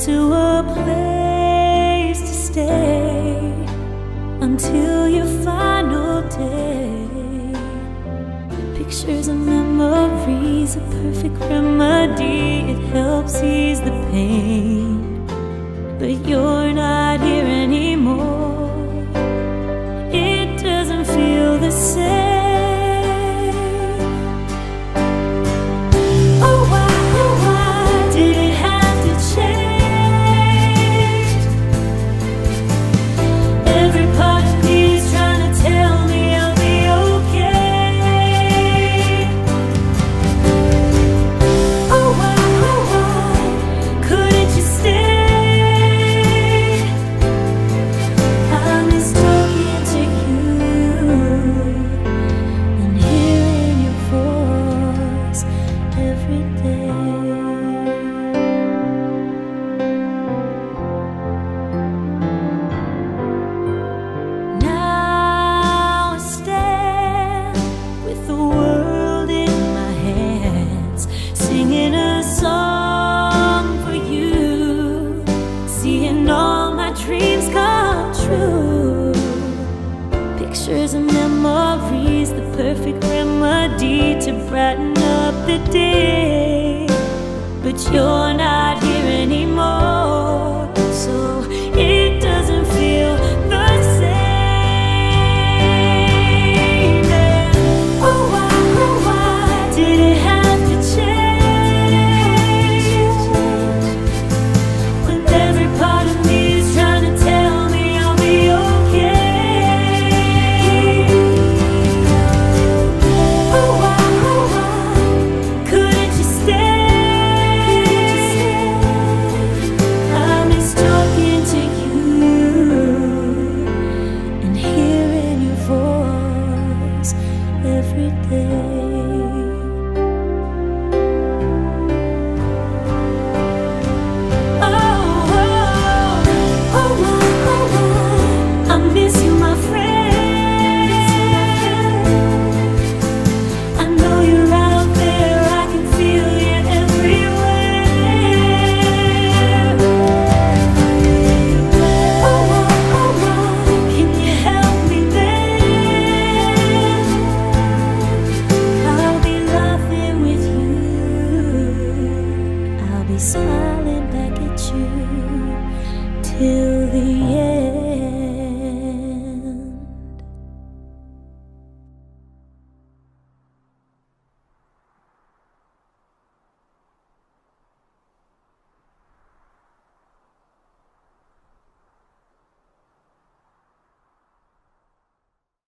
into a place to stay until your final day. Pictures and memories, a perfect remedy. It helps ease the pain. But you're not here anymore. It doesn't feel the same. brighten up the day, but you're not.